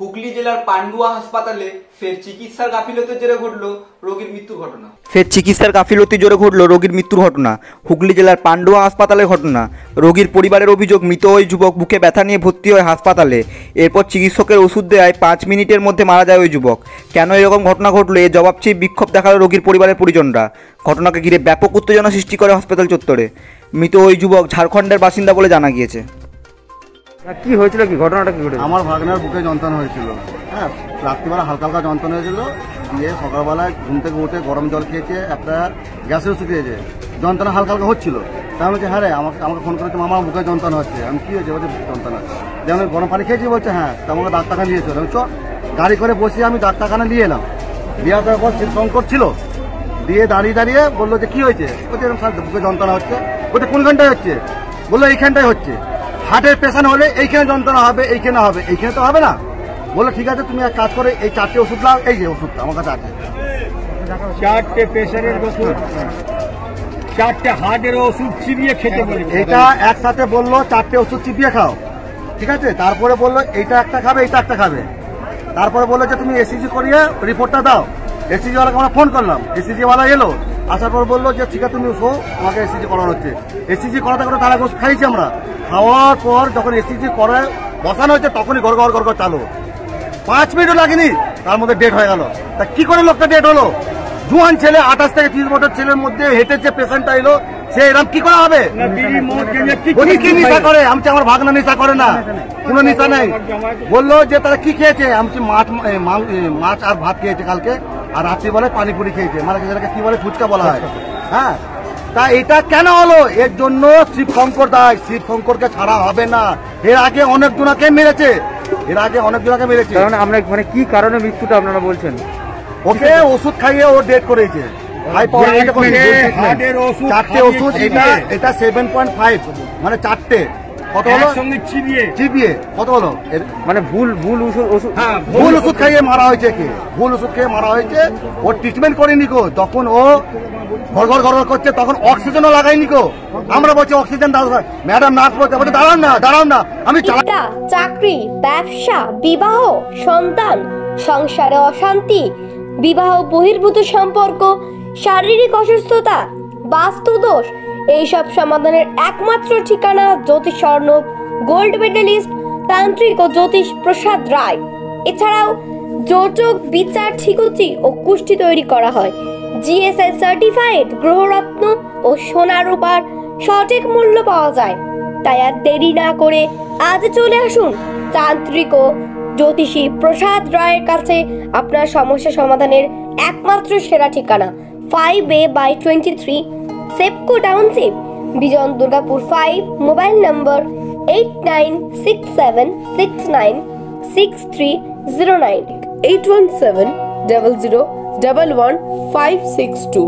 হুগলি জেলার পান্ডুয়া হাসপাতালে ফের চিকিৎসার গাফিলতির জেরে ঘটল রোগীর মৃত্যুর ঘটনা। ফের চিকিৎসার গাফিলতি জোরে ঘটল রোগীর মৃত্যুর ঘটনা। হুগলি জেলার পান্ডুয়া হাসপাতালের ঘটনা। রোগীর পরিবারের অভিযোগ, মৃত ওই যুবক বুকে ব্যথা নিয়ে ভর্তি হয় হাসপাতালে। এরপর চিকিৎসকের ওষুধ দেয় পাঁচ মিনিটের মধ্যে মারা যায় ওই যুবক। কেন এরকম ঘটনা ঘটলো এ জবাব চেয়ে বিক্ষোভ দেখাল রোগীর পরিবারের পরিজনরা। ঘটনাকে ঘিরে ব্যাপক উত্তেজনা সৃষ্টি করে হাসপাতাল চত্বরে। মৃত ওই যুবক ঝাড়খণ্ডের বাসিন্দা বলে জানা গিয়েছে। কি হয়েছিল কি? ঘটনাটা কি ঘটেছে? আমার ভাগনার বুকে যন্ত্রণা হয়েছিল। হ্যাঁ রাত্রিবেলা হালকা হালকা যন্ত্রণা হয়েছিল। দিয়ে সকালবেলায় ঘুম থেকে উঠে গরম জল খেয়েছে একটা গ্যাসের ওষুধ খেয়েছে যন্ত্রণা হালকা হালকা হচ্ছিল। তাই আমি বলছি হ্যাঁ রে, আমাকে আমাকে ফোন করেছে মামা বুকে যন্ত্রণা হচ্ছে। আমি, কি হয়েছে? বলছে, যন্ত্রণা যে আমি গরম পানি খেয়েছি, বলছে হ্যাঁ তা আমাকে ডাক্তারখানা নিয়ে চলো। চ গাড়ি করে বসে আমি ডাক্তারখানা নিয়ে এলাম। দিয়ে আসার পর সংকট ছিল। দিয়ে দাঁড়িয়ে দাঁড়িয়ে বলল যে, কী হয়েছে? বলছে, এরকম বুকে যন্ত্রণা হচ্ছে। বলছে, কোন ঘন্টায় হচ্ছে? বলল, এইখানটায় হচ্ছে। হার্টের পেশেন্ট হলে এইখানে যন্ত্রণা হবে এইখানে হবে এইখানে তো হবে না। বলল ঠিক আছে তুমি এক কাজ করে এই চারটে ওষুধ নাও এই যে ওষুধটা আমার কাছে আছে। চারটে প্রেশারের ওষুধ। চারটে হার্টের ওষুধ চিবিয়ে খেতে বলে। এটা একসাথে বলল চারটে ওষুধ চিপিয়ে খাও। ঠিক আছে? তারপরে বলল এইটা একটা খাবে এইটা একটা খাবে। তারপরে বলল যে তুমি এসিজি করিয়ে রিপোর্টটা দাও। এসিজি ওয়ালাকে আমরা ফোন করলাম। এসিজি ওয়ালা এলো আসার পর বলল যে ঠিক আছে তুমি শো আমাকে এসিজি করানো হচ্ছে। এসিজি করাতে করে তারা গোস খাইছি আমরা। খাওয়ার পর যখন এসিজি করায় বসানো হয়েছে তখনই গড় গড় গড় গড় চালু। পাঁচ মিনিটও লাগেনি তার মধ্যে ডেট হয়ে গেল। তা কি করে লোকটা ডেট হলো? জুয়ান ছেলে আঠাশ থেকে তিরিশ বছর ছেলের মধ্যে হেঁটে যে পেশেন্টটা এলো সে এরকম কি করা হবে? কি নেশা করে? আমি আমার ভাগনা নেশা করে না। কোনো নেশা নাই। বলল যে তারা কি খেয়েছে? আমি মাছ মাছ আর ভাত খেয়েছে কালকে। আর রাত্রি বলে পানিপুরি খেয়েছে। মানে কি বলে? ফুচকা বলা হয়। হ্যাঁ? তা এটা কেন হলো? এর জন্য শিব শঙ্কর দায় শিব শঙ্করকে ছাড়া হবে না। এর আগে অনেক জনাকে মেরেছে। এর আগে অনেক জনাকে মেরেছে। কারণ আমরা মানে কি কারণে মৃত্যুটা আপনারা বলছেন? ওকে ওষুধ খাইয়ে ও ডেট করেছে। চারটে ওষুধ এটা এটা সেভেন পয়েন্ট ফাইভ মানে চারটে। কত হলো একসঙ্গে চিবিয়ে। চিবিয়ে কত হলো মানে ভুল ভুল ওষুধ ওষুধ ভুল ওষুধ খাইয়ে মারা হয়েছে কি? ভুল ওষুধ খেয়ে মারা হয়েছে। ও ট্রিটমেন্ট করেনি গো। তখন ও ঘর ঘর ঘর ঘর করছে তখন অক্সিজেনও লাগাইনি গো। আমরা বলছি অক্সিজেন দাও ম্যাডাম নার্স বলছে বলছে দাঁড়ান না দাঁড়ান না। আমি চাকরি ব্যবসা বিবাহ সন্তান সংসারে অশান্তি বিবাহ বহির্ভূত সম্পর্ক শারীরিক অসুস্থতা বাস্তুদোষ এইসব সমাধানের একমাত্র ঠিকানা জ্যোতিষ স্বর্ণ, গোল্ড মেডেলিস্ট, তান্ত্রিক ও জ্যোতিষ প্রসাদ রায়। এছাড়াও যোজক বিচার, ঠিকুচি ও কুষ্টি তৈরি করা হয়। জিএসআই সার্টিফাইড গ্রহরত্ন ও সোনা রূপার সঠিক মূল্য পাওয়া যায়। তাই আর দেরি না করে আজ চলে আসুন তান্ত্রিক ও জ্যোতিষী প্রসাদ রায়ের কাছে আপনার সমস্যা সমাধানের একমাত্র সেরা ঠিকানা five A by twenty three सेपको डाउन से Bijon Durgapur five mobile number eight nine six seven six nine six three zero nine eight one seven double zero double one five six two